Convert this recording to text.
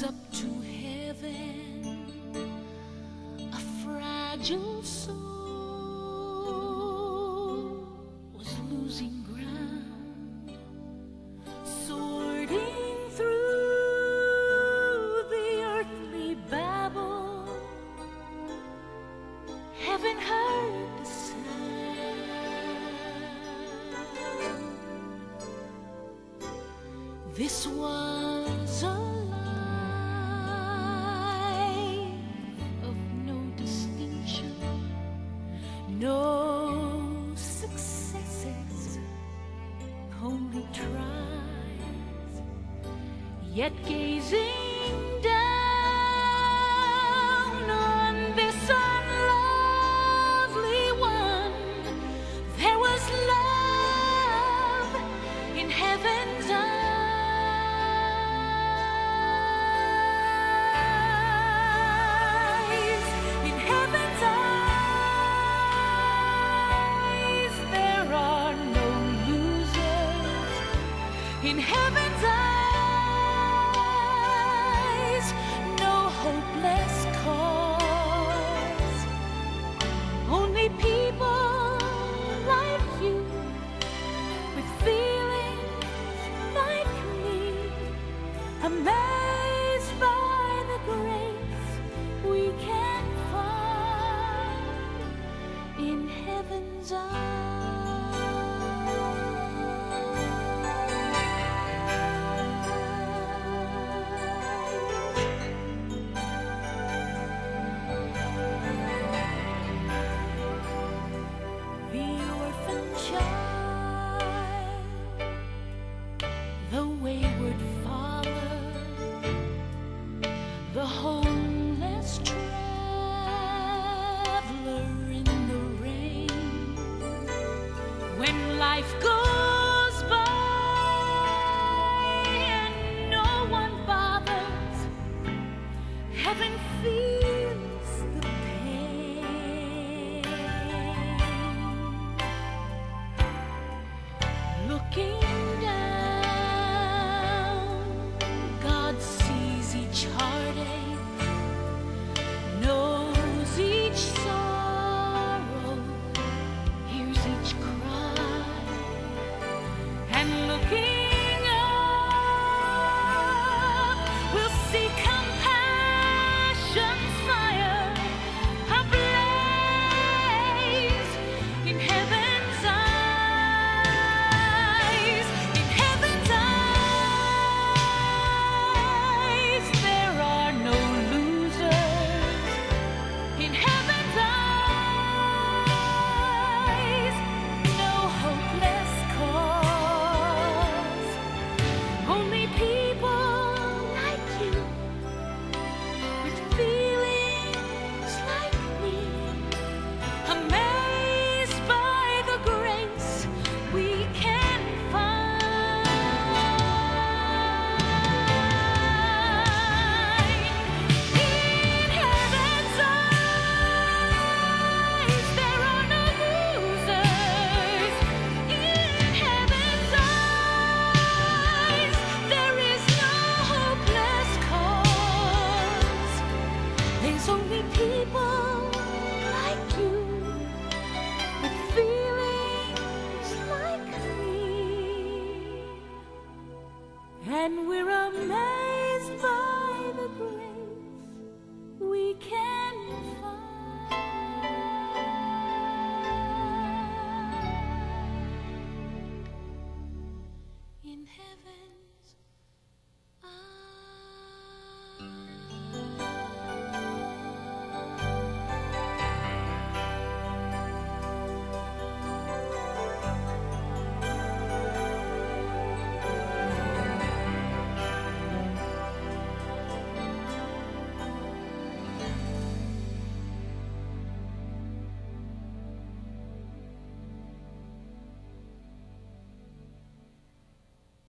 up to heaven, a fragile soul was losing ground, sorting through the earthly babble. Heaven heard the sound. This one. Yet gazing down on this unlovely one, there was love in heaven's eyes. In heaven's eyes, there are no losers. In heaven's